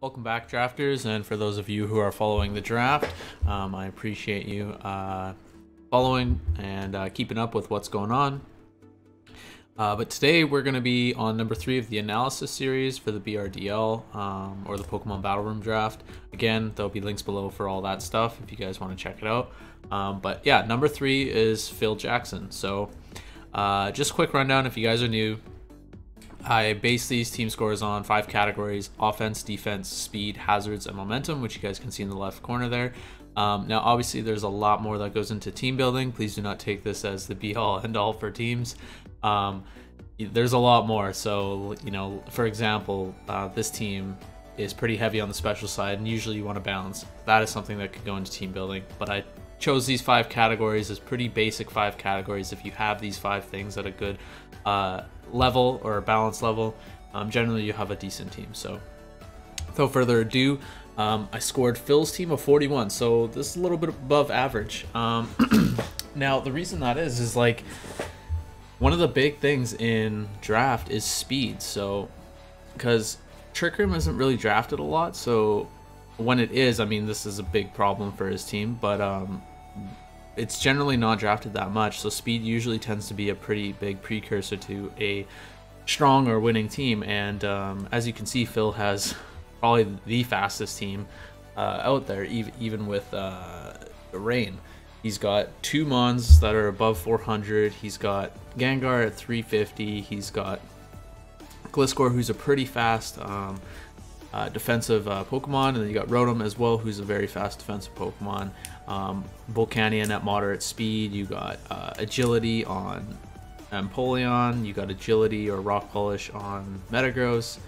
Welcome back, drafters, and for those of you who are following the draft, um, I appreciate you uh, following and uh, keeping up with what's going on. Uh, but today we're going to be on number three of the analysis series for the BRDL um, or the Pokemon Battle Room draft. Again, there'll be links below for all that stuff if you guys want to check it out. Um, but yeah, number three is Phil Jackson. So uh, just quick rundown if you guys are new. I base these team scores on five categories offense, defense, speed, hazards, and momentum, which you guys can see in the left corner there. Um, now, obviously, there's a lot more that goes into team building. Please do not take this as the be all end all for teams. Um, there's a lot more. So, you know, for example, uh, this team is pretty heavy on the special side, and usually you want to balance. That is something that could go into team building. But I chose these five categories as pretty basic five categories. If you have these five things that a good uh, level or balance level, um, generally you have a decent team. So without further ado, um, I scored Phil's team of 41, so this is a little bit above average. Um, now the reason that is is like one of the big things in draft is speed. So because Trick Room isn't really drafted a lot, so when it is, I mean, this is a big problem for his team, but um, it's generally not drafted that much, so speed usually tends to be a pretty big precursor to a strong or winning team. And um, as you can see, Phil has probably the fastest team uh, out there, even even with uh, rain. He's got two Mons that are above 400. He's got Gengar at 350. He's got Gliscor, who's a pretty fast um, uh, defensive uh, Pokemon, and then you got Rotom as well, who's a very fast defensive Pokemon. Um, Volcanion at moderate speed. You got uh, Agility on Empoleon. You got Agility or Rock Polish on Metagross.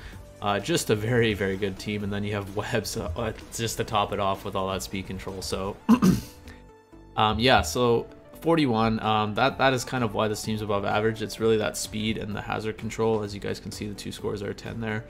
Uh, just a very, very good team. And then you have Webs uh, just to top it off with all that speed control. So, um, yeah, so 41. Um, that that is kind of why this team's above average. It's really that speed and the hazard control. As you guys can see, the two scores are 10 there.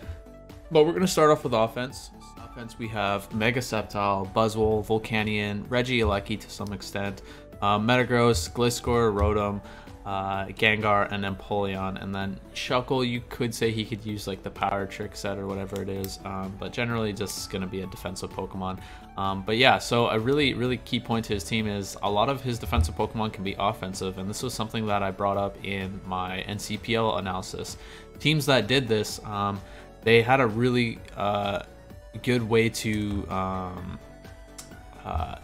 But we're going to start off with offense. Offense, we have Mega Sceptile, Buzzwole, Volcanion, Reggie Regieleki to some extent, uh, Metagross, Gliscor, Rotom, uh, Gengar, and Empoleon. And then Shuckle, you could say he could use like the Power Trick set or whatever it is, um, but generally just going to be a defensive Pokemon. Um, but yeah, so a really, really key point to his team is a lot of his defensive Pokemon can be offensive, and this was something that I brought up in my NCPL analysis. Teams that did this, um, they had a really uh, good way to, um, uh,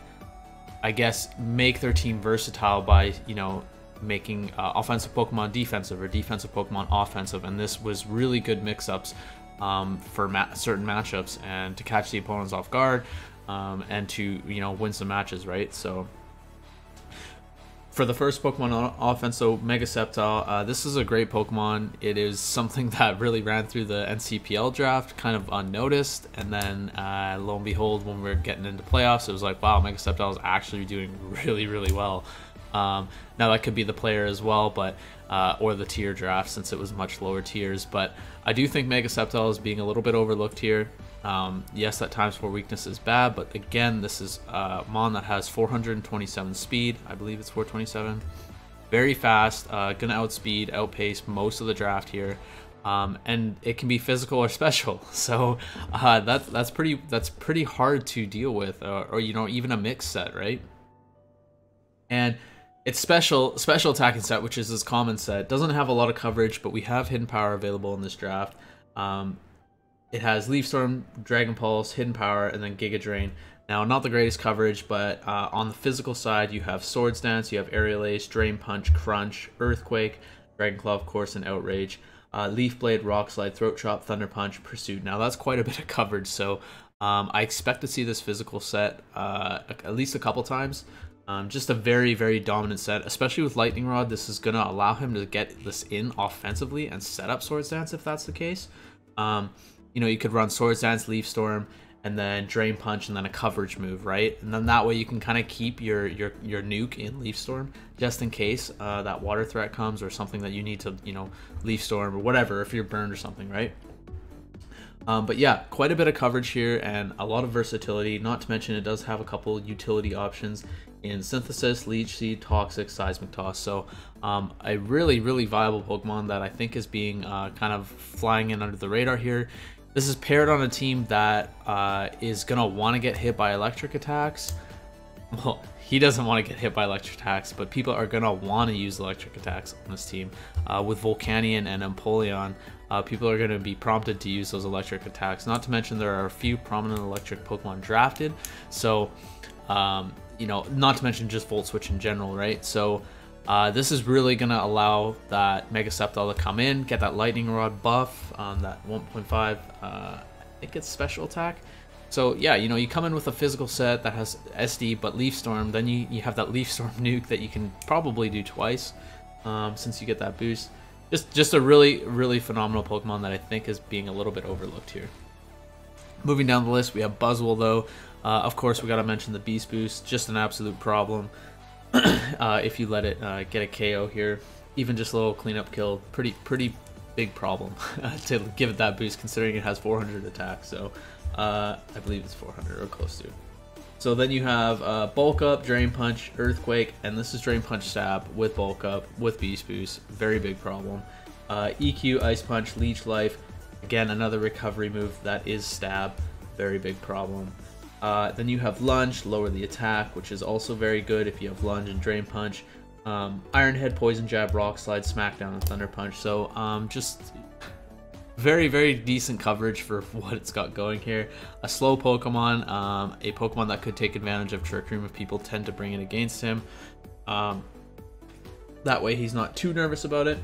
I guess, make their team versatile by you know making uh, offensive Pokemon defensive or defensive Pokemon offensive, and this was really good mix-ups um, for ma certain matchups and to catch the opponents off guard um, and to you know win some matches, right? So for the first Pokemon offense, so Mega Sceptile, uh, this is a great Pokemon. It is something that really ran through the NCPL draft kind of unnoticed. And then uh, lo and behold, when we are getting into playoffs, it was like, wow, Mega Sceptile is actually doing really, really well. Um, now that could be the player as well, but uh, or the tier draft since it was much lower tiers. But I do think Mega Sceptile is being a little bit overlooked here. Um, yes, that times 4 weakness is bad, but again, this is uh, Mon that has 427 speed. I believe it's 427. Very fast, uh, gonna outspeed, outpace most of the draft here. Um, and it can be physical or special. So uh, that's that's pretty that's pretty hard to deal with, or, or you know even a mix set, right? And it's special special attacking set, which is this common set. Doesn't have a lot of coverage, but we have hidden power available in this draft. Um, it has Leaf Storm, Dragon Pulse, Hidden Power, and then Giga Drain. Now, not the greatest coverage, but uh, on the physical side, you have Swords Dance, you have Aerial Ace, Drain Punch, Crunch, Earthquake, Dragon Claw, of course, and Outrage. Uh, Leaf Blade, Rock Slide, Throat Chop, Thunder Punch, Pursuit. Now, that's quite a bit of coverage, so um, I expect to see this physical set uh, at least a couple times. Um, just a very, very dominant set, especially with Lightning Rod. This is going to allow him to get this in offensively and set up Swords Dance if that's the case. Um, you know, you could run Swords Dance, Leaf Storm, and then Drain Punch, and then a coverage move, right? And then that way you can kind of keep your your your nuke in Leaf Storm just in case uh, that water threat comes or something that you need to you know Leaf Storm or whatever if you're burned or something, right? Um, but yeah, quite a bit of coverage here and a lot of versatility. Not to mention it does have a couple utility options in Synthesis, Leech Seed, Toxic, Seismic Toss. So um, a really, really viable Pokemon that I think is being uh, kind of flying in under the radar here. This is paired on a team that uh, is gonna want to get hit by electric attacks. Well, he doesn't want to get hit by electric attacks, but people are gonna want to use electric attacks on this team. Uh, with Volcanion and Empoleon, uh, people are gonna be prompted to use those electric attacks. Not to mention there are a few prominent electric Pokemon drafted, so um, you know, not to mention just Volt Switch in general, right? So uh, this is really going to allow that Mega Sceptile to come in, get that Lightning Rod buff on that 1.5, uh, I think it's special attack. So yeah, you know, you come in with a physical set that has SD but Leaf Storm, then you, you have that Leaf Storm nuke that you can probably do twice um, since you get that boost. Just, just a really, really phenomenal Pokemon that I think is being a little bit overlooked here. Moving down the list, we have Buzzwole though. Uh, of course, we got to mention the Beast Boost, just an absolute problem. uh, if you let it uh, get a KO here. Even just a little cleanup kill, pretty pretty big problem to give it that boost considering it has 400 attack. So uh, I believe it's 400 or close to. So then you have uh, Bulk Up, Drain Punch, Earthquake, and this is Drain Punch Stab with Bulk Up, with Beast Boost. Very big problem. Uh, EQ, Ice Punch, Leech Life. Again, another recovery move that is Stab. Very big problem. Uh, then you have Lunge, lower the attack, which is also very good if you have Lunge and Drain Punch. Um, Iron Head, Poison Jab, Rock Slide, Smackdown, and Thunder Punch. So um, just very, very decent coverage for what it's got going here. A slow Pokemon, um, a Pokemon that could take advantage of Trick Room if people tend to bring it against him. Um, that way he's not too nervous about it.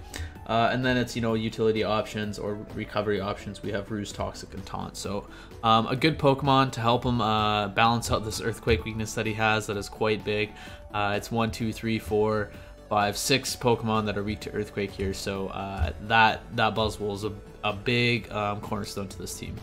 Uh, and then it's, you know, utility options or recovery options. We have Roost, Toxic, and Taunt. So um, a good Pokemon to help him uh, balance out this Earthquake weakness that he has that is quite big. Uh, it's one, two, three, four, five, six Pokemon that are weak to Earthquake here. So uh, that, that Buzzwole is a, a big um, cornerstone to this team.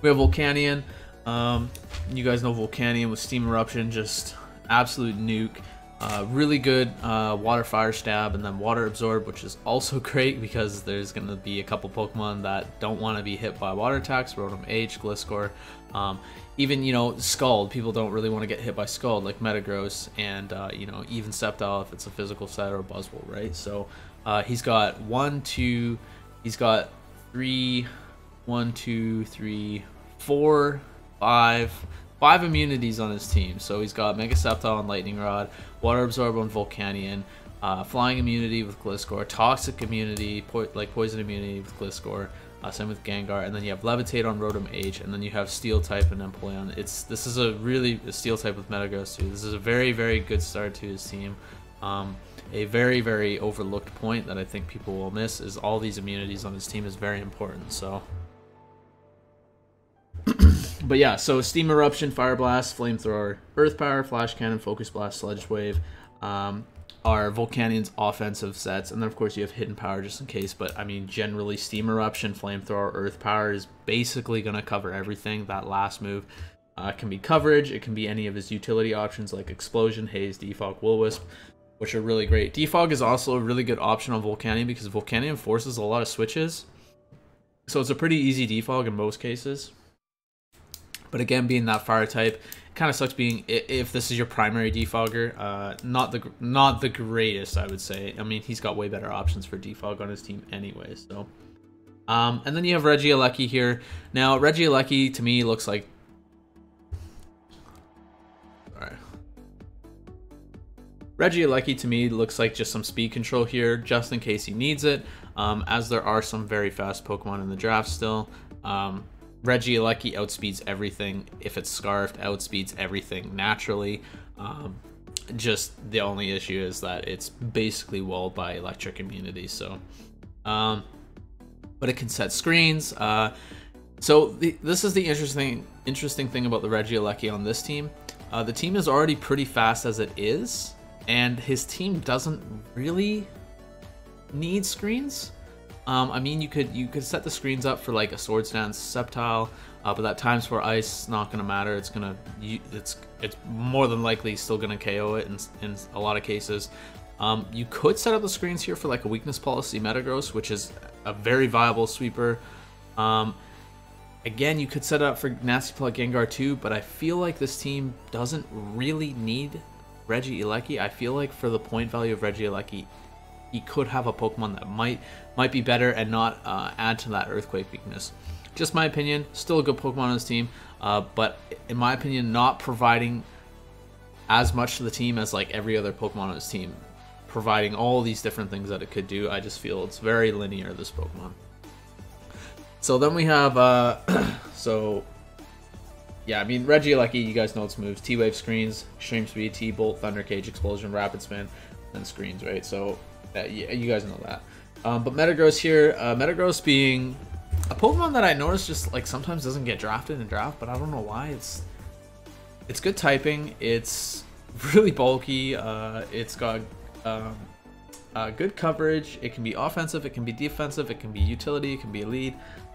We have Volcanion. Um, you guys know Volcanion with Steam Eruption, just absolute nuke. Uh, really good uh, water fire stab and then water absorb which is also great because there's going to be a couple pokemon that don't want to be hit by water attacks rotom h gliscor. Um, even you know scald people don't really want to get hit by scald like metagross and uh, you know even sceptile if it's a physical set or buzzwole right? So uh, he's got one two he's got three one two three four five five immunities on his team. So he's got Mega Sceptile and Lightning Rod, Water Absorb on Volcanion, uh, Flying immunity with Gliscor, Toxic immunity, po like Poison immunity with Gliscor, uh, same with Gengar, and then you have Levitate on Rotom H, and then you have Steel type and Empoleon. It's this is a really a Steel type with Metagross too. This is a very very good start to his team. Um, a very very overlooked point that I think people will miss is all these immunities on his team is very important. So but yeah, so Steam Eruption, Fire Blast, Flamethrower, Earth Power, Flash Cannon, Focus Blast, Sludge Wave um, are Volcanion's offensive sets. And then, of course, you have Hidden Power just in case. But, I mean, generally, Steam Eruption, Flamethrower, Earth Power is basically going to cover everything. That last move uh, can be coverage. It can be any of his utility options like Explosion, Haze, Defog, Will-Wisp, which are really great. Defog is also a really good option on Volcanion because Volcanion forces a lot of switches. So it's a pretty easy defog in most cases. But again, being that fire type, kind of sucks being if this is your primary defogger. Uh, not the not the greatest, I would say. I mean, he's got way better options for defog on his team anyway. So, um, and then you have Regieleki here. Now, Regieleki to me looks like. Sorry. Regieleki to me looks like just some speed control here, just in case he needs it. Um, as there are some very fast Pokemon in the draft still. Um, Regieleki outspeeds everything. If it's scarfed, outspeeds everything naturally. Um, just the only issue is that it's basically walled by electric immunity. So, um, but it can set screens. Uh, so the, this is the interesting interesting thing about the Regieleki on this team. Uh, the team is already pretty fast as it is, and his team doesn't really need screens. Um, I mean, you could you could set the screens up for like a Swords Dance Sceptile, uh, but that times four ice not gonna matter. It's gonna it's it's more than likely still gonna KO it in, in a lot of cases. Um, you could set up the screens here for like a weakness policy Metagross, which is a very viable sweeper. Um, again, you could set up for Nasty Plot Gengar too, but I feel like this team doesn't really need Regieleki. I feel like for the point value of Regieleki, he could have a Pokemon that might might be better and not uh, add to that Earthquake weakness. Just my opinion. Still a good Pokemon on his team, uh, but in my opinion, not providing as much to the team as like every other Pokemon on his team, providing all these different things that it could do. I just feel it's very linear this Pokemon. So then we have uh, so yeah, I mean Regieleki, you guys know its moves: T-Wave screens, Extreme Speed, T-Bolt, Thunder Cage, Explosion, Rapid Spin, and screens, right? So yeah, you guys know that. Um, but Metagross here, uh, Metagross being a Pokemon that I noticed just like sometimes doesn't get drafted in draft, but I don't know why. It's it's good typing. It's really bulky. Uh, it's got um, uh, good coverage. It can be offensive. It can be defensive. It can be utility. It can be a lead.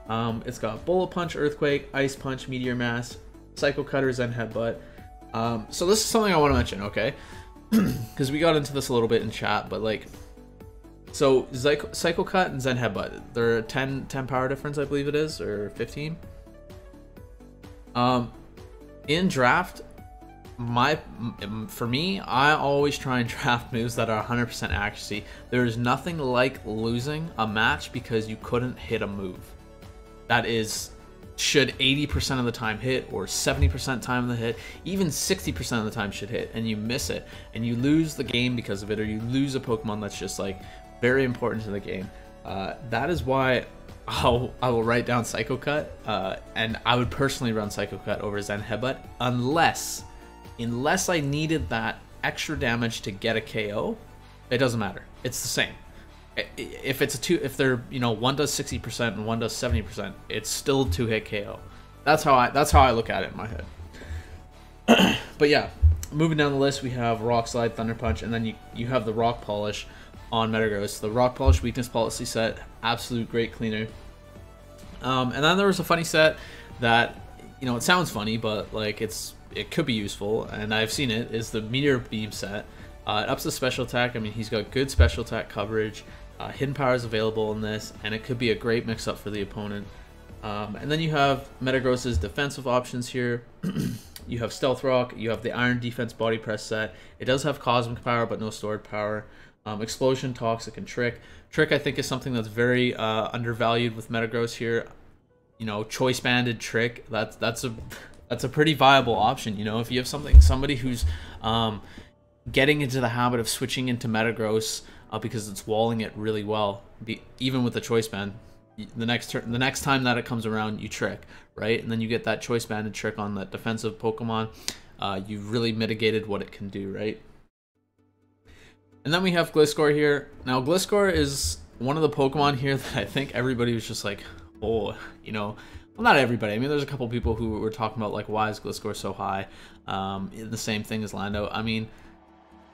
Um, it's got Bullet Punch, Earthquake, Ice Punch, Meteor Mass, Psycho Cutter, Zen Headbutt. Um, so this is something I want to mention, okay? Because we got into this a little bit in chat, but like so Psycho Cut and Zen Headbutt, they're 10, 10 power difference, I believe it is, or 15. Um, in draft, my for me, I always try and draft moves that are 100% accuracy. There is nothing like losing a match because you couldn't hit a move. That is should 80% of the time hit or 70% time of the hit, even 60% of the time should hit and you miss it and you lose the game because of it or you lose a Pokemon that's just like very important to the game. Uh, that is why I'll, I will write down Psycho Cut, uh, and I would personally run Psycho Cut over Zen Headbutt unless, unless I needed that extra damage to get a KO. It doesn't matter. It's the same. If it's a two, if they're you know one does sixty percent and one does seventy percent, it's still two hit KO. That's how I that's how I look at it in my head. but yeah, moving down the list, we have Rock Slide, Thunder Punch, and then you you have the Rock Polish on Metagross. The Rock Polish Weakness Policy set, absolute great cleaner. Um, and then there was a funny set that, you know, it sounds funny, but like it's it could be useful, and I've seen it. Is the Meteor Beam set? Uh, it ups the special attack. I mean, he's got good special attack coverage. Uh, hidden power is available in this, and it could be a great mix-up for the opponent. Um, and then you have Metagross's defensive options here. you have Stealth Rock, you have the Iron Defense Body Press set. It does have Cosmic Power, but no Stored Power. Um, Explosion, Toxic, and Trick. Trick, I think, is something that's very uh, undervalued with Metagross here. You know, choice banded Trick. That's that's a that's a pretty viable option. You know, if you have something somebody who's um, getting into the habit of switching into Metagross uh, because it's walling it really well, be, even with the choice band. The next turn, the next time that it comes around, you trick, right? And then you get that choice banded trick on that defensive Pokemon. Uh, you've really mitigated what it can do, right? And then we have Gliscor here. Now, Gliscor is one of the Pokemon here that I think everybody was just like, oh, you know, well, not everybody. I mean, there's a couple people who were talking about, like, why is Gliscor so high? Um, the same thing as Lando. I mean,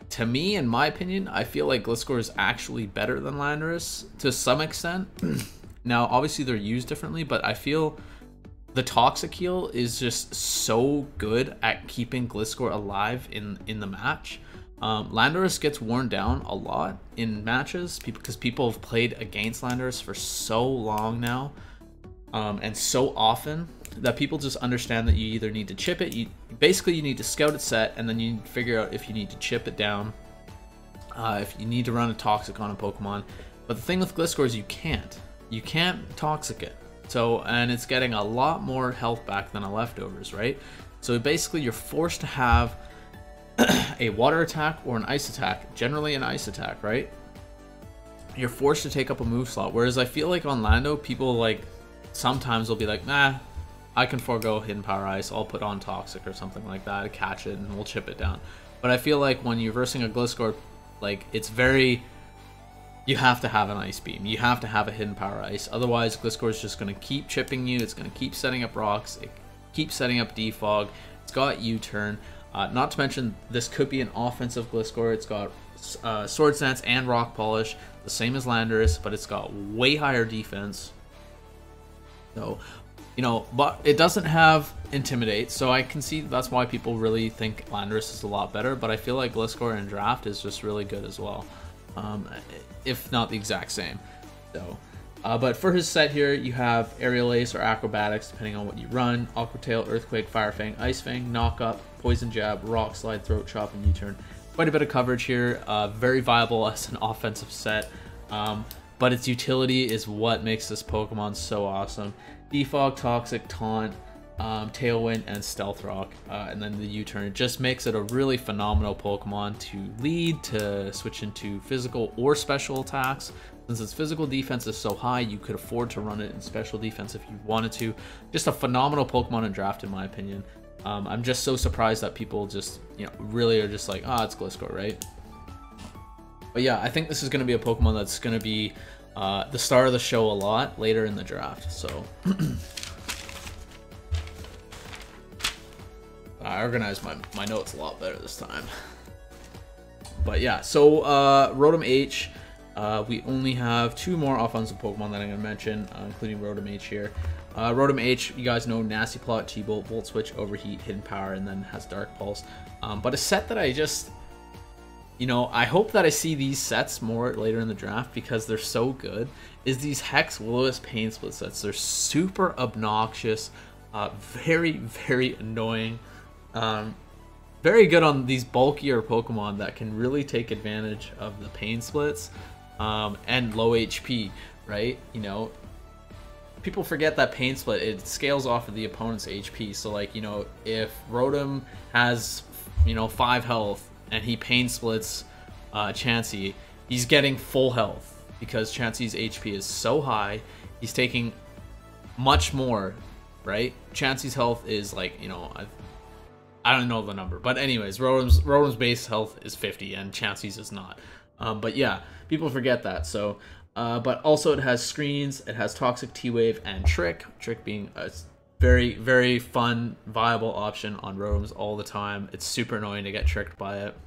to me, in my opinion, I feel like Gliscor is actually better than Landorus to some extent. now, obviously, they're used differently, but I feel the Toxic Heal is just so good at keeping Gliscor alive in, in the match. Um, Landorus gets worn down a lot in matches because people have played against Landorus for so long now um, and so often that people just understand that you either need to chip it, you basically you need to scout it set, and then you figure out if you need to chip it down, uh, if you need to run a toxic on a Pokemon. But the thing with Gliscor is you can't. You can't toxic it. So and it's getting a lot more health back than a leftovers, right? So basically you're forced to have a water attack or an ice attack, generally an ice attack, right? You're forced to take up a move slot. Whereas I feel like on Lando, people like sometimes will be like, nah, I can forego hidden power ice. I'll put on toxic or something like that, catch it, and we'll chip it down. But I feel like when you're versing a Gliscor, like it's very you have to have an ice beam. You have to have a hidden power ice. Otherwise, Gliscor is just going to keep chipping you. It's going to keep setting up rocks. It keeps setting up defog. It's got U-turn. Uh, not to mention, this could be an offensive Gliscor. It's got uh, Swords Dance and Rock Polish, the same as Landorus, but it's got way higher defense. So, you know, but it doesn't have Intimidate, so I can see that's why people really think Landorus is a lot better, but I feel like Gliscor in Draft is just really good as well, um, if not the exact same. So, uh, but for his set here, you have Aerial Ace or Acrobatics, depending on what you run, Aqua Tail, Earthquake, Fire Fang, Ice Fang, Knock Up, Poison Jab, Rock Slide, Throat Chop, and U-Turn. quite a bit of coverage here. Uh, very viable as an offensive set. Um, but its utility is what makes this Pokemon so awesome. Defog, Toxic, Taunt, um, Tailwind, and Stealth Rock, uh, and then the U-turn. It just makes it a really phenomenal Pokemon to lead, to switch into physical or special attacks. Since its physical defense is so high, you could afford to run it in special defense if you wanted to. Just a phenomenal Pokemon in draft, in my opinion. Um, I'm just so surprised that people just, you know, really are just like, ah, oh, it's Gliscor, right? But yeah, I think this is going to be a Pokemon that's going to be uh, the star of the show a lot later in the draft. So I organized my, my notes a lot better this time. But yeah, so uh, Rotom H, uh, we only have two more offensive Pokemon that I'm going to mention, uh, including Rotom H here. Uh, Rotom H, you guys know Nasty Plot, T-Bolt, Volt Switch, Overheat, Hidden Power, and then has Dark Pulse. Um, but a set that I just you know, I hope that I see these sets more later in the draft because they're so good. Is these Hex Will Pain Split sets? They're super obnoxious, uh, very very annoying, um, very good on these bulkier Pokemon that can really take advantage of the Pain Splits um, and low HP. Right? You know, people forget that Pain Split it scales off of the opponent's HP. So like you know, if Rotom has you know five health and he pain splits uh, Chansey, he's getting full health because Chansey's HP is so high. He's taking much more, right? Chansey's health is like, you know, I've, I don't know the number. But anyways, Rotom's, Rotom's base health is 50 and Chansey's is not. Um, but yeah, people forget that. So, uh, but also it has screens, it has Toxic T-Wave and Trick. Trick being a very, very fun, viable option on roams all the time. It's super annoying to get tricked by it.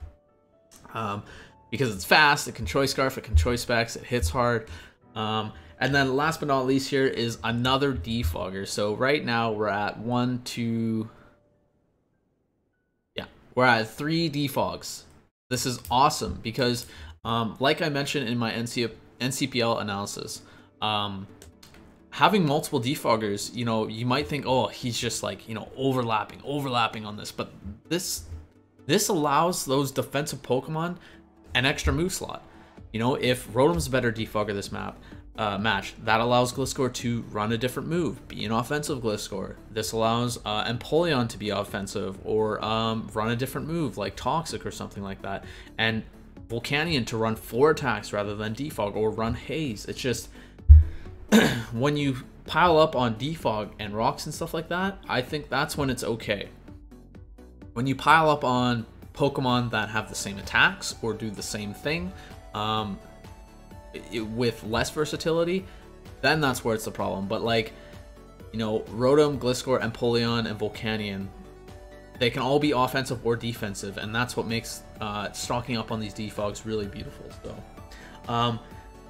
Um, because it's fast, it can choice scarf, it can choice specs, it hits hard. Um, and then last but not least here is another defogger. So right now we're at one, two, yeah, we're at three defogs. This is awesome because um, like I mentioned in my NC NCPL analysis, um, having multiple defoggers, you know, you might think, oh, he's just like, you know, overlapping, overlapping on this. But this this allows those defensive Pokemon an extra move slot. You know, if Rotom's a better defogger this map uh, match, that allows Gliscor to run a different move, be an offensive Gliscor. This allows uh, Empoleon to be offensive or um, run a different move like Toxic or something like that. And Volcanion to run four attacks rather than defog or run Haze. It's just when you pile up on defog and rocks and stuff like that, I think that's when it's okay. When you pile up on Pokemon that have the same attacks or do the same thing um, it, with less versatility, then that's where it's the problem. But like, you know, Rotom, Gliscor, Empoleon, and Volcanion, they can all be offensive or defensive, and that's what makes uh, stocking up on these defogs really beautiful. So, um,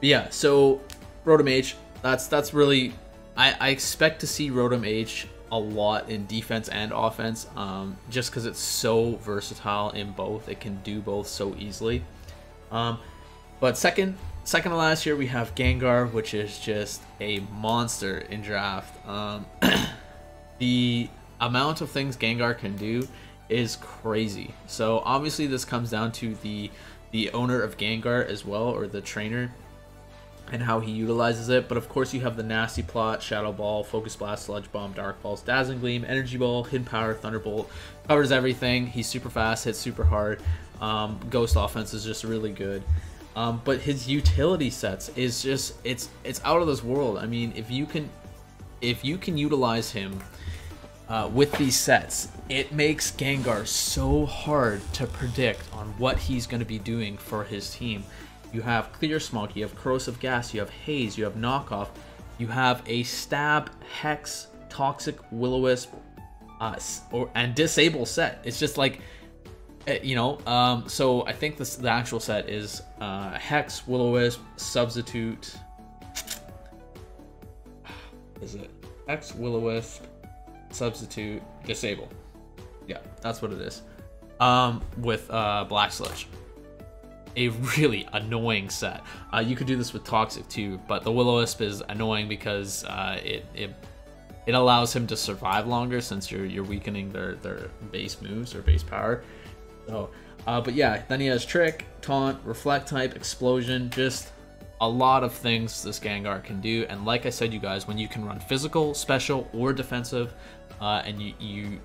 yeah, so Rotom H, that's that's really I, I expect to see Rotom H a lot in defense and offense um, just because it's so versatile in both. It can do both so easily. Um, but second, second to last year we have Gengar, which is just a monster in draft. Um, the amount of things Gengar can do is crazy. So obviously this comes down to the the owner of Gengar as well, or the trainer and how he utilizes it. But of course, you have the Nasty Plot, Shadow Ball, Focus Blast, Sludge Bomb, Dark Pulse, Dazzling Gleam, Energy Ball, Hidden Power, Thunderbolt. Covers everything. He's super fast, hits super hard. Um, Ghost offense is just really good. Um, but his utility sets is just it's it's out of this world. I mean, if you can if you can utilize him uh, with these sets, it makes Gengar so hard to predict on what he's going to be doing for his team. You have Clear Smog, you have Corrosive Gas, you have Haze, you have Knockoff, you have a Stab, Hex, Toxic, Will-O-Wisp, uh, or, and Disable set. It's just like, eh, you know, um, so I think this, the actual set is uh, Hex, Will-O-Wisp, Substitute. Is it Hex, Will-O-Wisp, Substitute, Disable? Yeah, that's what it is. Um, with uh, Black Sludge a really annoying set. Uh, you could do this with Toxic too, but the Will-O-Wisp is annoying because uh, it, it it allows him to survive longer since you're you're weakening their their base moves or base power. So Uh, but yeah, then he has Trick, Taunt, Reflect type, Explosion, just a lot of things this Gengar can do. And like I said, you guys, when you can run physical, special, or defensive, uh, and you, you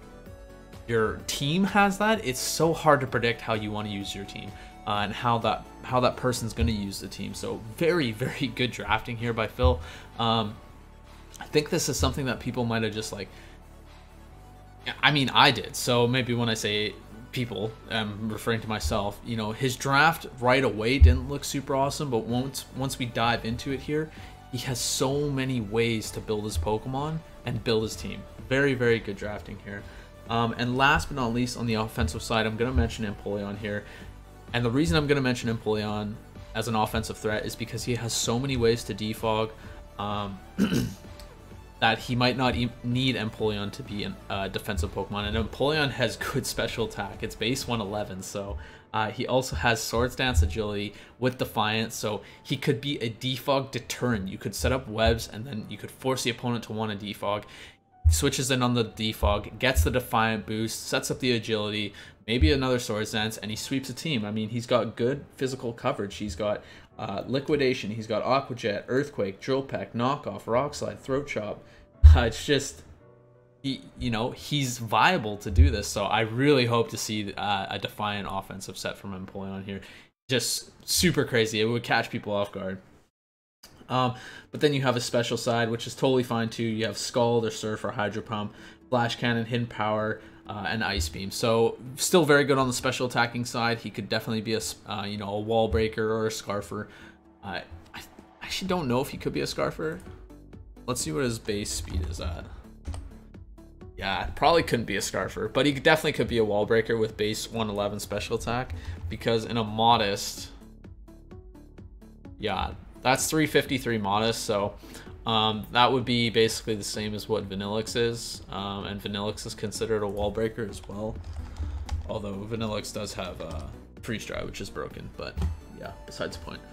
your team has that, it's so hard to predict how you want to use your team uh, and how that how that person's going to use the team. So very very good drafting here by Phil. Um, I think this is something that people might have just like. I mean, I did. So maybe when I say people, I'm referring to myself. You know, his draft right away didn't look super awesome, but once once we dive into it here, he has so many ways to build his Pokemon and build his team. Very very good drafting here. Um, and last but not least, on the offensive side, I'm going to mention Empoleon here. And the reason I'm going to mention Empoleon as an offensive threat is because he has so many ways to defog um, that he might not e need Empoleon to be a uh, defensive Pokemon. And Empoleon has good special attack. It's base 111, so uh, he also has Swords Dance agility with Defiance, so he could be a defog deterrent. You could set up webs and then you could force the opponent to want to defog switches in on the defog, gets the defiant boost, sets up the agility, maybe another swords dance, and he sweeps a team. I mean, he's got good physical coverage. He's got uh, liquidation. He's got aqua jet, earthquake, drill peck, knockoff, rock slide, throat chop. Uh, it's just. He, you know, he's viable to do this, so I really hope to see uh, a defiant offensive set from Empoleon here. Just super crazy. It would catch people off guard. Um, but then you have a special side, which is totally fine too. You have Scald or Surf or Hydro Pump, Flash Cannon, Hidden Power, uh, and Ice Beam. So still very good on the special attacking side. He could definitely be a uh, you know a wall breaker or a Scarfer. Uh, I actually don't know if he could be a Scarfer. Let's see what his base speed is at. Yeah, probably couldn't be a Scarfer, but he definitely could be a wall breaker with base 111 special attack because in a modest, yeah, that's 353 modest, so um, that would be basically the same as what Vanilluxe is, um, and Vanilluxe is considered a wall breaker as well. Although Vanilluxe does have uh, freeze dry, which is broken, but yeah, besides the point.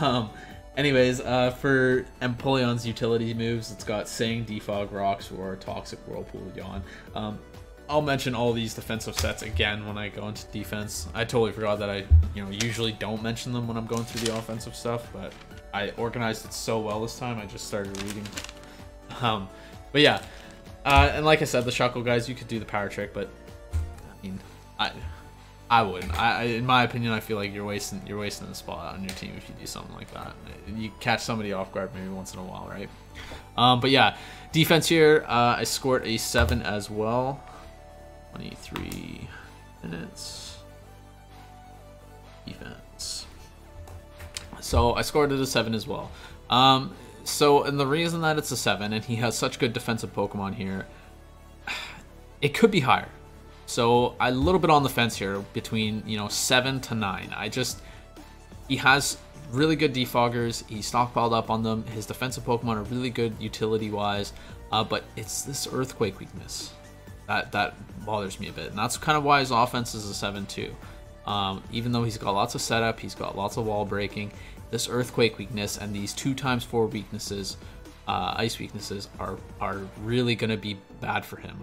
Um, anyways, uh, for Empoleon's utility moves, it's got Sing, Defog, Rocks, or Toxic Whirlpool, Yawn. Um, I'll mention all these defensive sets again when I go into defense. I totally forgot that I, you know, usually don't mention them when I'm going through the offensive stuff, but I organized it so well this time. I just started reading. Um, but yeah, uh, and like I said, the Shuckle guys, you could do the power trick, but I mean, I, I wouldn't. I, I, in my opinion, I feel like you're wasting you're wasting the spot on your team if you do something like that. You catch somebody off guard maybe once in a while, right? Um, but yeah, defense here, uh, I scored a seven as well. 23 minutes. Defense. So I scored it a 7 as well. Um, so, and the reason that it's a 7, and he has such good defensive Pokemon here, it could be higher. So, a little bit on the fence here between, you know, 7 to 9. I just, he has really good defoggers. He stockpiled up on them. His defensive Pokemon are really good utility-wise, uh, but it's this Earthquake weakness that, that bothers me a bit. And that's kind of why his offense is a 7 too. Um, even though he's got lots of setup, he's got lots of wall breaking, this earthquake weakness and these two times four weaknesses, uh, ice weaknesses, are are really gonna be bad for him.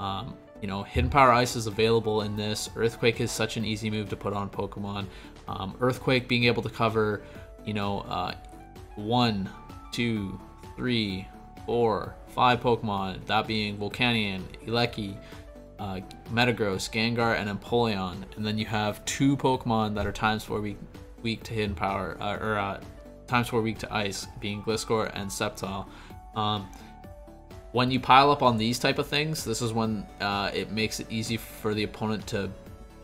Um, you know, hidden power ice is available in this. Earthquake is such an easy move to put on Pokemon. Um, Earthquake being able to cover, you know, uh, one, two, three, four, five Pokemon. That being Volcanion, Eleki, uh, Metagross, Gengar, and Empoleon. And then you have two Pokemon that are times four weak, weak to hidden power, uh, or uh, times four weak to ice, being Gliscor and Sceptile. Um, when you pile up on these type of things, this is when uh, it makes it easy for the opponent to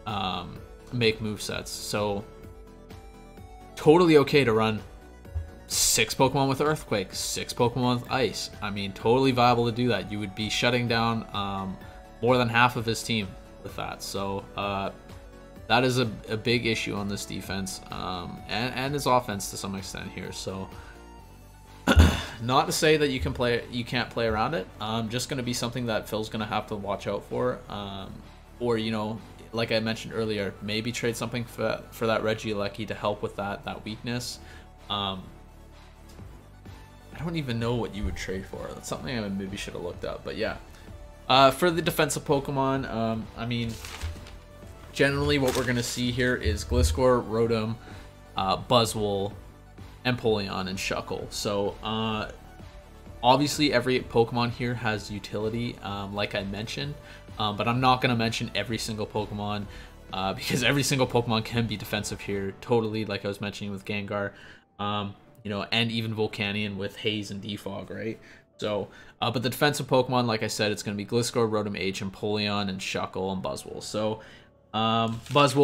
um, make move sets. So totally okay to run six Pokemon with Earthquake, six Pokemon with Ice. I mean, totally viable to do that. You would be shutting down um, more than half of his team with that. So uh, that is a, a big issue on this defense um, and, and his offense to some extent here. So not to say that you can play you can't play around it. Um, just going to be something that Phil's going to have to watch out for. Um, or you know, like I mentioned earlier, maybe trade something for for that Regieleki to help with that that weakness. Um, I don't even know what you would trade for. That's something I maybe should have looked up. But yeah, uh, for the defensive Pokemon, um, I mean, generally what we're going to see here is Gliscor, Rotom, uh, Buzzwole, Empoleon, and Shuckle. So uh, obviously every Pokemon here has utility, um, like I mentioned, um, but I'm not going to mention every single Pokemon uh, because every single Pokemon can be defensive here, totally, like I was mentioning with Gengar, um, you know, and even Volcanion with Haze and Defog, right? So, uh, but the defensive Pokemon, like I said, it's going to be Gliscor, Rotom H, Empoleon, and Shuckle, and Buzzwole. So, um,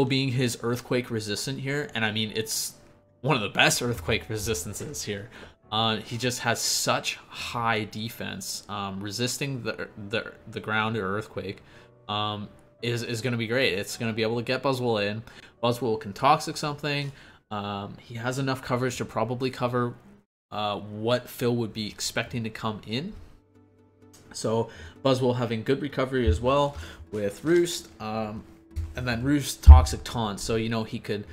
being his Earthquake resistant here, and I mean, it's one of the best Earthquake resistances here. Uh, he just has such high defense, um, resisting the, the the ground or earthquake um, is is going to be great. It's going to be able to get Buzzwole in. Buzzwole can toxic something. Um, he has enough coverage to probably cover uh, what Phil would be expecting to come in. So Buzzwole having good recovery as well with Roost, um, and then Roost toxic taunt. So you know he could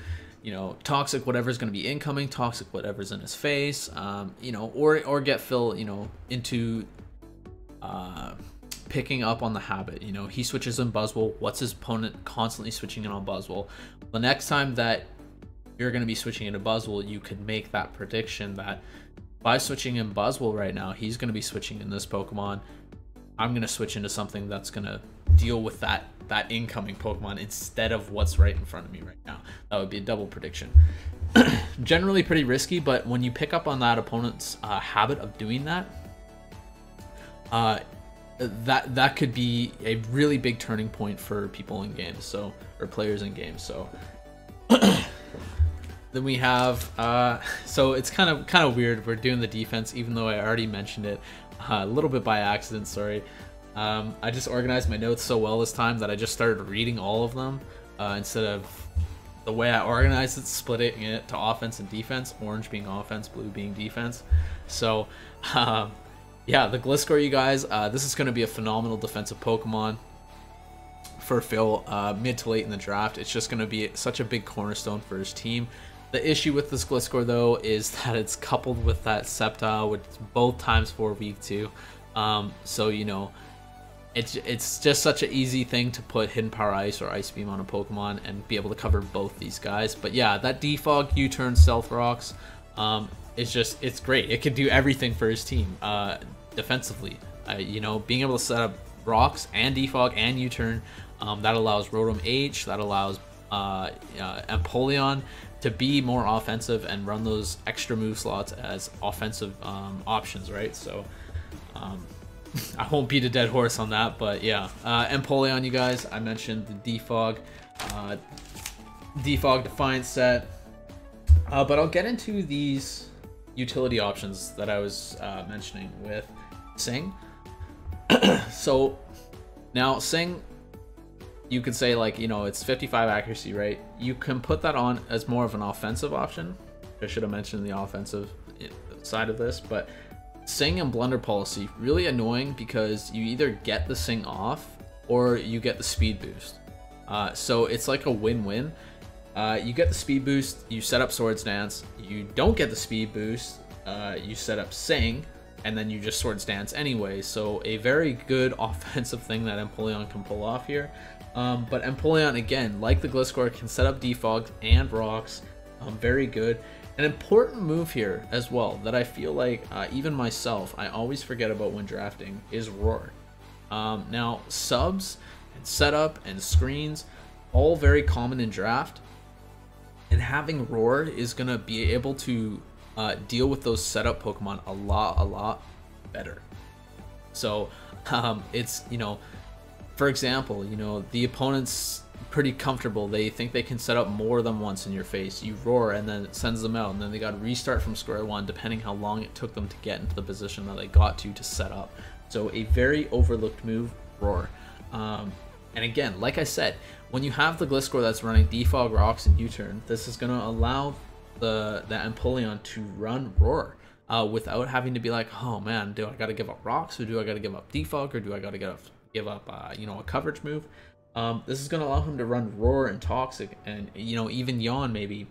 you know, toxic whatever's going to be incoming, toxic whatever's in his face, um, you know, or or get Phil, you know, into uh, picking up on the habit. You know, he switches in Buzzwole. What's his opponent constantly switching in on Buzzwole? The next time that you're going to be switching into Buzzwole, you could make that prediction that by switching in Buzzwole right now, he's going to be switching in this Pokemon. I'm going to switch into something that's going to deal with that that incoming Pokemon instead of what's right in front of me right now. That would be a double prediction. Generally pretty risky, but when you pick up on that opponent's uh, habit of doing that, uh, that that could be a really big turning point for people in games. So or players in games. So then we have uh, so it's kind of kind of weird. We're doing the defense, even though I already mentioned it uh, a little bit by accident. Sorry. Um, I just organized my notes so well this time that I just started reading all of them uh, instead of the way I organized it, splitting it to offense and defense, orange being offense, blue being defense. So, um, yeah, the Gliscor, you guys, uh, this is going to be a phenomenal defensive Pokemon for Phil uh, mid to late in the draft. It's just going to be such a big cornerstone for his team. The issue with this Gliscor, though, is that it's coupled with that Sceptile, which both times four weak to. Um, so, you know, it's it's just such an easy thing to put hidden power ice or ice beam on a pokemon and be able to cover both these guys. But yeah that defog u-turn stealth rocks um, is just it's great. It can do everything for his team uh, defensively. Uh, you know being able to set up rocks and defog and u-turn um, that allows rotom h that allows uh, uh, Empoleon to be more offensive and run those extra move slots as offensive um, options right? So um, I won't beat a dead horse on that, but yeah. Uh, Empoleon, you guys, I mentioned the Defog, uh, Defog Defiance set. Uh, but I'll get into these utility options that I was uh, mentioning with Sing. so now Sing, you could say like, you know, it's 55 accuracy, right? You can put that on as more of an offensive option. I should have mentioned the offensive eh, side of this, but Sing and Blunder Policy, really annoying because you either get the Sing off or you get the speed boost. Uh, so it's like a win-win. Uh, you get the speed boost, you set up Swords Dance. You don't get the speed boost, uh, you set up Sing, and then you just Swords Dance anyway. So a very good offensive thing that Empoleon can pull off here. Um, but Empoleon, again, like the Gliscor, can set up Defog and Rocks. Um, very good. An important move here as well that I feel like uh, even myself I always forget about when drafting is roar. Um, now subs and setup and screens all very common in draft, and having roar is gonna be able to uh, deal with those setup Pokemon a lot a lot better. So um, it's you know, for example, you know the opponent's pretty comfortable. They think they can set up more than once in your face. You roar and then it sends them out and then they got to restart from square one depending how long it took them to get into the position that they got to to set up. So a very overlooked move, roar. Um, and again, like I said, when you have the Gliscor that's running Defog, Rocks, and U-Turn, this is going to allow the, the Empoleon to run Roar uh, without having to be like, oh man, do I got to give up Rocks or do I got to give up Defog or do I got to give up, give up uh, you know, a coverage move? Um, this is going to allow him to run Roar and Toxic and, you know, even Yawn maybe.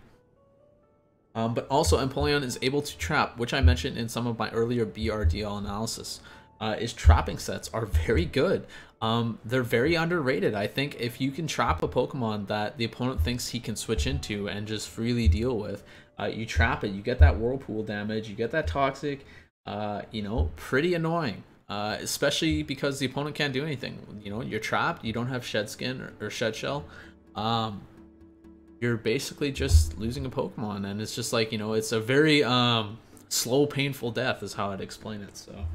Um, but also, Empoleon is able to trap, which I mentioned in some of my earlier BRDL analysis. Uh, is trapping sets are very good. um, they're very underrated. I think if you can trap a Pokemon that the opponent thinks he can switch into and just freely deal with, uh, you trap it, you get that Whirlpool damage, you get that Toxic, uh, you know, pretty annoying. Uh, especially because the opponent can't do anything. You know, you're trapped, you don't have Shed Skin or, or Shed Shell. Um, you're basically just losing a Pokemon, and it's just like, you know, it's a very um, slow, painful death, is how I'd explain it. So.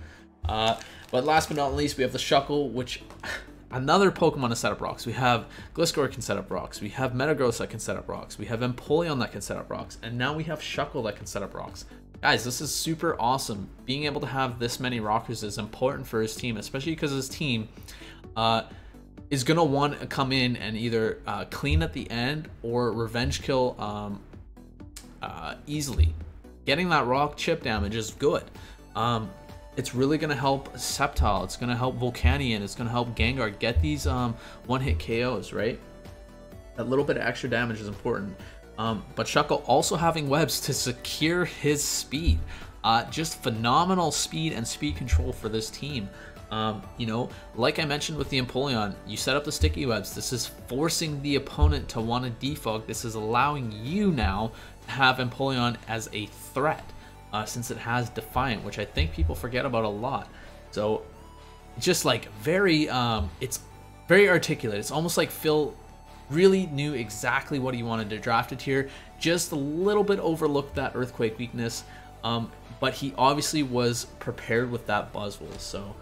Uh, but last but not least, we have the Shuckle, which another Pokemon to set up rocks. We have Gliscor can set up rocks. We have Metagross that can set up rocks. We have Empoleon that can set up rocks. And now we have Shuckle that can set up rocks. Guys, this is super awesome. Being able to have this many rockers is important for his team, especially because his team uh, is going to want to come in and either uh, clean at the end or revenge kill um, uh, easily. Getting that rock chip damage is good. Um, it's really going to help Sceptile. It's going to help Volcanion. It's going to help Gengar get these um, one-hit KOs, right? A little bit of extra damage is important. Um, but Shuckle also having webs to secure his speed. Uh, just phenomenal speed and speed control for this team. Um, you know, like I mentioned with the Empoleon, you set up the sticky webs. This is forcing the opponent to want to defog. This is allowing you now to have Empoleon as a threat uh, since it has Defiant, which I think people forget about a lot. So, just like very, um, it's very articulate. It's almost like Phil really knew exactly what he wanted to draft it here. Just a little bit overlooked that Earthquake weakness, um, but he obviously was prepared with that Buzzwole. So,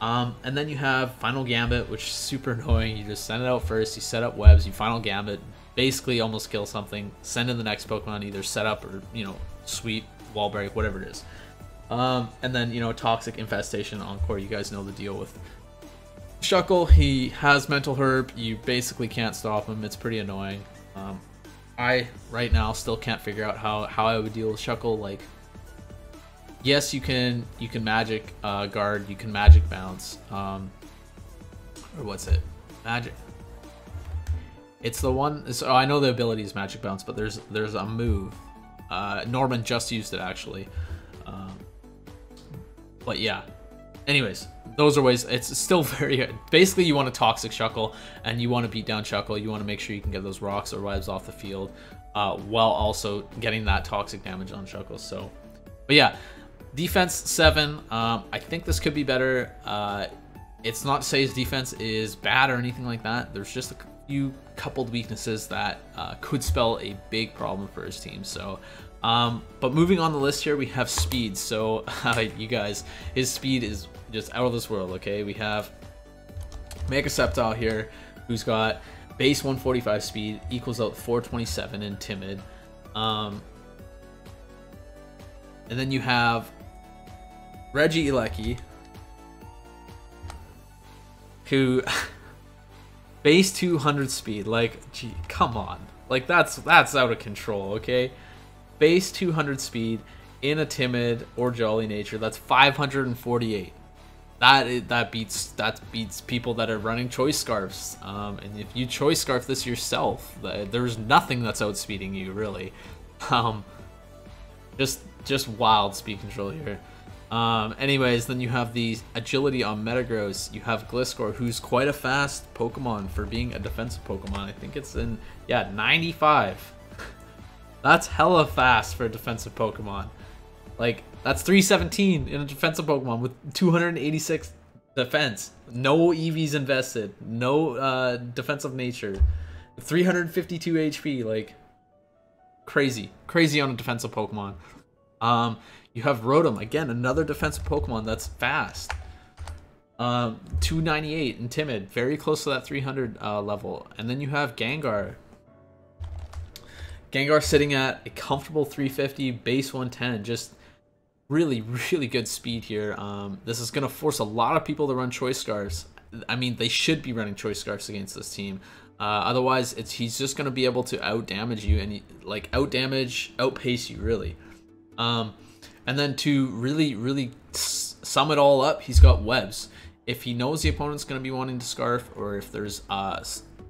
um, and then you have Final Gambit, which is super annoying. You just send it out first, you set up webs, you Final Gambit, basically almost kill something, send in the next Pokemon, either set up or, you know, sweep, wall break, whatever it is. Um, and then, you know, Toxic Infestation Encore, you guys know the deal with Shuckle. He has Mental Herb. You basically can't stop him. It's pretty annoying. Um, I, right now, still can't figure out how, how I would deal with Shuckle. Like, yes, you can you can Magic uh, Guard, you can Magic Bounce. Um, or what's it? Magic. It's the one. So I know the ability is Magic Bounce, but there's there's a move uh, Norman just used it actually. Um, but yeah. Anyways, those are ways. It's still very. Basically, you want a toxic Shuckle, and you want to beat down Shuckle. You want to make sure you can get those rocks or webs off the field, uh, while also getting that toxic damage on Shuckle. So, but yeah, defense seven. Um, I think this could be better. Uh, it's not to say his defense is bad or anything like that. There's just a few coupled weaknesses that uh, could spell a big problem for his team. So, um, but moving on the list here, we have speed. So, uh, you guys, his speed is just out of this world. Okay, we have Mega Sceptile here, who's got base 145 speed, equals out 427 and Timid. Um, and then you have Regieleki, who base 200 speed like gee come on like that's that's out of control okay base 200 speed in a timid or jolly nature that's 548 that that beats that beats people that are running choice scarfs um, and if you choice scarf this yourself there's nothing that's outspeeding you really um, just just wild speed control here um, anyways, then you have the agility on Metagross. You have Gliscor, who's quite a fast Pokemon for being a defensive Pokemon. I think it's in, yeah, 95. That's hella fast for a defensive Pokemon. Like, that's 317 in a defensive Pokemon with 286 defense. No EVs invested. No uh, defensive nature. 352 HP. Like, crazy. Crazy on a defensive Pokemon. Um, you have Rotom, again, another defensive Pokemon that's fast. Um, 298 and timid, very close to that 300 uh, level. And then you have Gengar. Gengar sitting at a comfortable 350, base 110, just really, really good speed here. Um, this is going to force a lot of people to run Choice Scarfs. I mean, they should be running Choice Scarfs against this team. Uh, otherwise, it's he's just going to be able to out damage you and like out damage, outpace you really. Um, and then to really, really sum it all up, he's got webs. If he knows the opponent's going to be wanting to scarf, or if there's uh,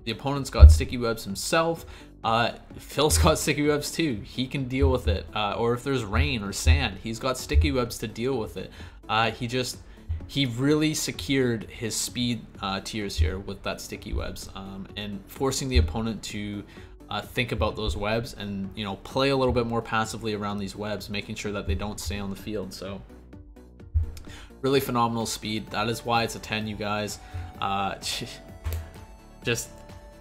the opponent's got sticky webs himself, uh, Phil's got sticky webs too. He can deal with it. Uh, or if there's rain or sand, he's got sticky webs to deal with it. Uh, he just he really secured his speed uh, tiers here with that sticky webs um, and forcing the opponent to uh, think about those webs and you know play a little bit more passively around these webs, making sure that they don't stay on the field. So really phenomenal speed. That is why it's a 10, you guys. Uh, just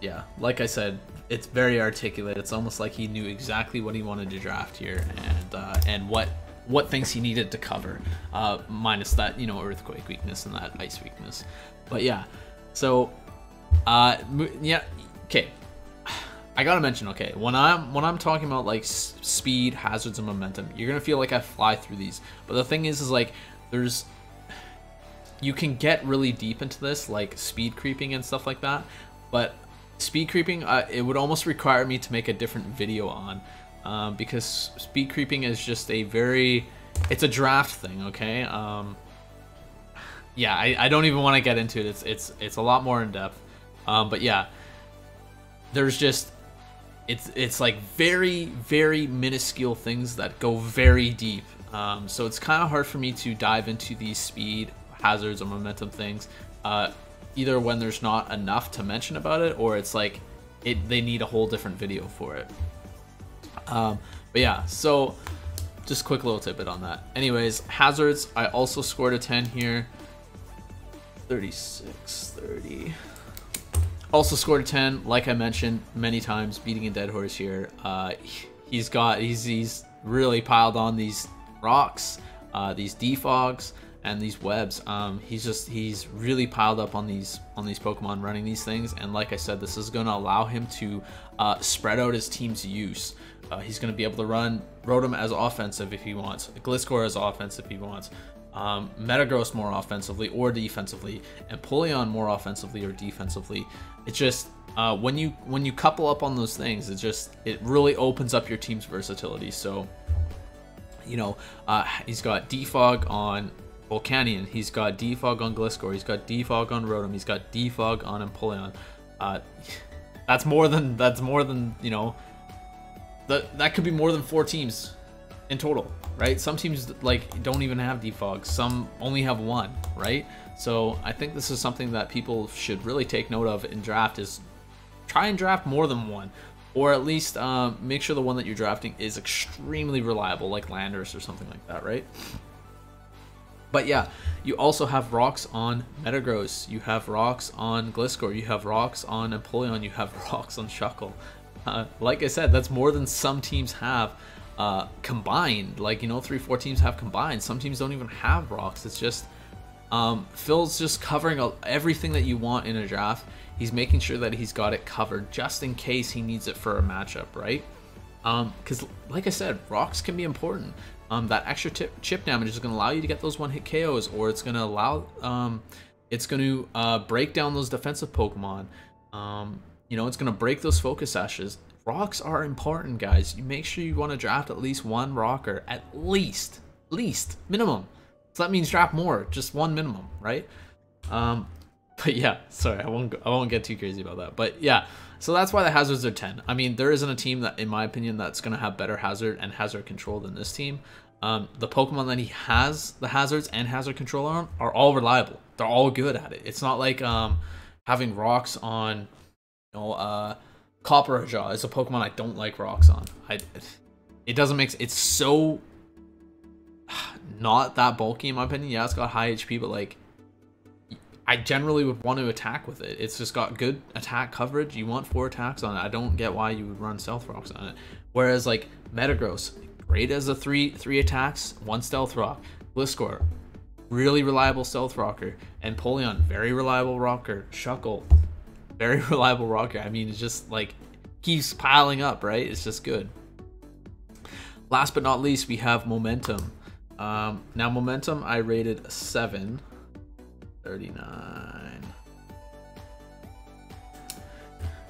yeah, like I said, it's very articulate. It's almost like he knew exactly what he wanted to draft here and uh, and what what things he needed to cover, uh, minus that you know earthquake weakness and that ice weakness. But yeah, so uh, yeah, okay. I gotta mention, okay, when I'm when I'm talking about like speed, hazards, and momentum, you're gonna feel like I fly through these. But the thing is, is like there's you can get really deep into this, like speed creeping and stuff like that. But speed creeping, uh, it would almost require me to make a different video on um, because speed creeping is just a very it's a draft thing okay? Um, yeah I, I don't even want to get into it it's it's it's a lot more in depth. Um, but yeah there's just it's it's like very very minuscule things that go very deep. Um, so it's kind of hard for me to dive into these speed hazards or momentum things. Uh, either when there's not enough to mention about it or it's like it they need a whole different video for it um, but yeah, so just quick little tidbit on that. Anyways, hazards, I also scored a 10 here. 36, 30. Also scored a 10, like I mentioned many times, beating a dead horse here. Uh, he's got, he's, he's really piled on these rocks, uh, these defogs, and these webs. Um, he's just he's really piled up on these on these Pokemon running these things, and like I said, this is going to allow him to uh, spread out his team's use. Uh, he's going to be able to run Rotom as offensive if he wants, Gliscor as offensive if he wants, um, Metagross more offensively or defensively, and Empoleon more offensively or defensively. It just uh, when you when you couple up on those things, it just it really opens up your team's versatility. So you know, uh, he's got Defog on Volcanion. He's got Defog on Gliscor. He's got Defog on Rotom. He's got Defog on Empoleon. Uh, that's more than that's more than you know. That that could be more than four teams in total, right? Some teams like don't even have Defog. Some only have one, right? So I think this is something that people should really take note of in draft is try and draft more than one or at least um, make sure the one that you're drafting is extremely reliable, like Landorus or something like that, right? But yeah, you also have rocks on Metagross, you have rocks on Gliscor, you have rocks on Empoleon, you have rocks on Shuckle. Uh, like I said, that's more than some teams have uh, combined. Like, you know, three, four teams have combined. Some teams don't even have rocks. It's just, um, Phil's just covering everything that you want in a draft. He's making sure that he's got it covered just in case he needs it for a matchup, right? Because, um, like I said, rocks can be important um, that extra tip, chip damage is going to allow you to get those one-hit KOs, or it's going to allow, um, it's going to uh, break down those defensive Pokemon. Um, you know, it's going to break those focus Sashes. Rocks are important, guys. You make sure you want to draft at least one rocker, at least, least minimum. So that means draft more, just one minimum, right? Um, but yeah, sorry, I won't I won't get too crazy about that. But yeah, so that's why the hazards are 10. I mean, there isn't a team that, in my opinion, that's going to have better hazard and hazard control than this team. Um, the Pokemon that he has the hazards and hazard control on are all reliable. They're all good at it. It's not like um, having rocks on, you know, uh, is a Pokemon I don't like rocks on. I, it doesn't make it's so not that bulky in my opinion. Yeah, it's got high HP, but like I generally would want to attack with it. It's just got good attack coverage. You want four attacks on it. I don't get why you would run stealth rocks on it. Whereas like Metagross, great as a three three attacks, one stealth rock. Gliscor, really reliable stealth rocker. Empoleon, very reliable rocker. Shuckle, very reliable rocker. I mean, it's just like keeps piling up, right? It's just good. Last but not least, we have Momentum. Um, now, Momentum, I rated 7. 39.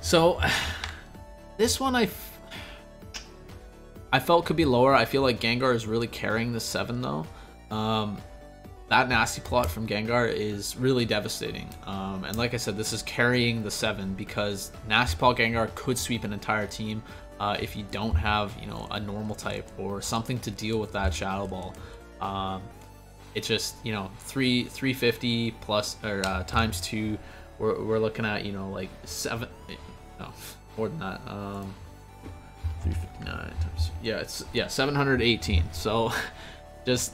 So, this one I I felt could be lower. I feel like Gengar is really carrying the 7 though. Um, that nasty plot from Gengar is really devastating. Um, and like I said, this is carrying the 7 because nasty plot Gengar could sweep an entire team uh, if you don't have, you know, a normal type or something to deal with that Shadow Ball. Um, it's just you know three 350 plus or uh, times two. We're, we're looking at you know like seven, no more than that. Um, 359 times yeah it's yeah 718. So just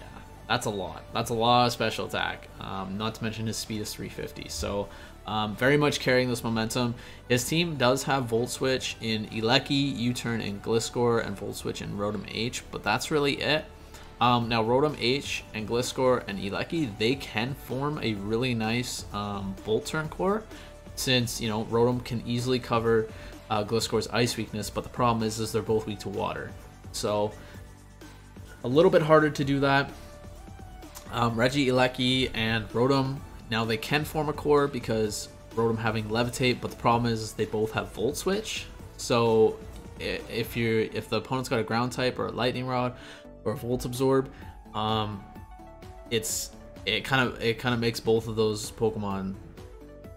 yeah, that's a lot. That's a lot of special attack. Um, not to mention his speed is 350. So um, very much carrying this momentum. His team does have Volt Switch in Eleki, U-Turn, in Gliscor, and Volt Switch in Rotom H, but that's really it. Um, now, Rotom H and Gliscor and Eleki, they can form a really nice um, Volt Turn core, since, you know, Rotom can easily cover uh, Gliscor's Ice weakness, but the problem is, is they're both weak to Water. So, a little bit harder to do that. Um, Regieleki and Rotom now they can form a core because Rotom having Levitate, but the problem is they both have Volt Switch. So if you're if the opponent's got a Ground type or a Lightning Rod or a Volt Absorb, um, it's it kind of it kind of makes both of those Pokemon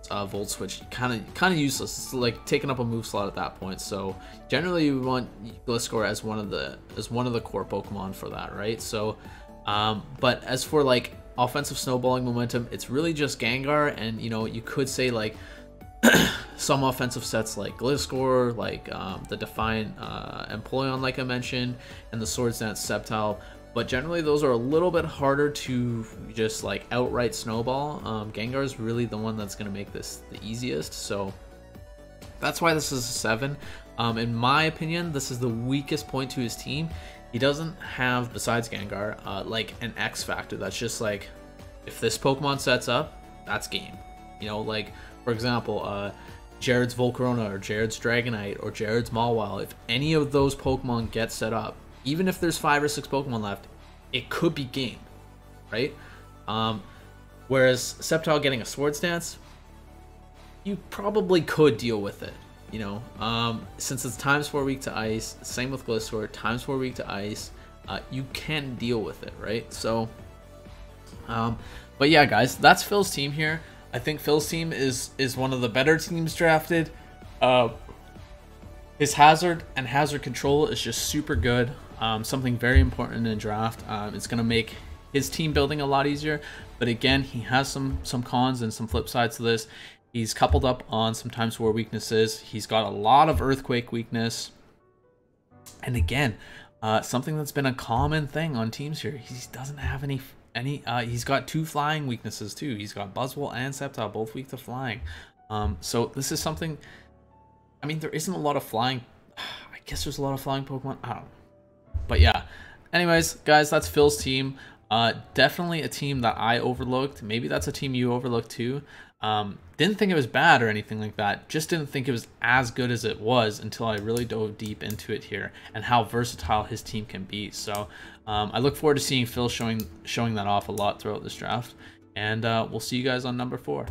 uh, Volt Switch kind of kind of useless. It's like taking up a move slot at that point. So generally, you want Gliscor as one of the as one of the core Pokemon for that, right? So, um, but as for like offensive snowballing momentum, it's really just Gengar, and you know, you could say like some offensive sets like Gliscor, like um, the Defiant uh, Empoleon, like I mentioned, and the Swords Dance Sceptile. But generally, those are a little bit harder to just like outright snowball. Um, Gengar is really the one that's going to make this the easiest. So that's why this is a 7. Um, in my opinion, this is the weakest point to his team. He doesn't have, besides Gengar, uh, like an X factor that's just like, if this Pokemon sets up, that's game. You know, like, for example, uh, Jared's Volcarona or Jared's Dragonite or Jared's Mawile, if any of those Pokemon get set up, even if there's five or six Pokemon left, it could be game, right? Um, whereas Sceptile getting a Swords Dance, you probably could deal with it. You know, um, since it's times four weak to ice, same with Gliscor, times four weak to ice, uh, you can deal with it, right? So, um, but yeah, guys, that's Phil's team here. I think Phil's team is is one of the better teams drafted. Uh, his hazard and hazard control is just super good. Um, something very important in draft. Um, it's gonna make his team building a lot easier. But again, he has some some cons and some flip sides to this. He's coupled up on some times four weaknesses. He's got a lot of earthquake weakness. And again, uh, something that's been a common thing on teams here. He doesn't have any any. Uh, he's got two flying weaknesses too. He's got Buzzwole and Sceptile, both weak to flying. Um, so this is something. I mean, there isn't a lot of flying. I guess there's a lot of flying Pokemon. I don't know. But yeah. Anyways, guys, that's Phil's team. Uh, definitely a team that I overlooked. Maybe that's a team you overlooked too. Um, didn't think it was bad or anything like that. Just didn't think it was as good as it was until I really dove deep into it here and how versatile his team can be. So um, I look forward to seeing Phil showing showing that off a lot throughout this draft. And uh, we'll see you guys on number four.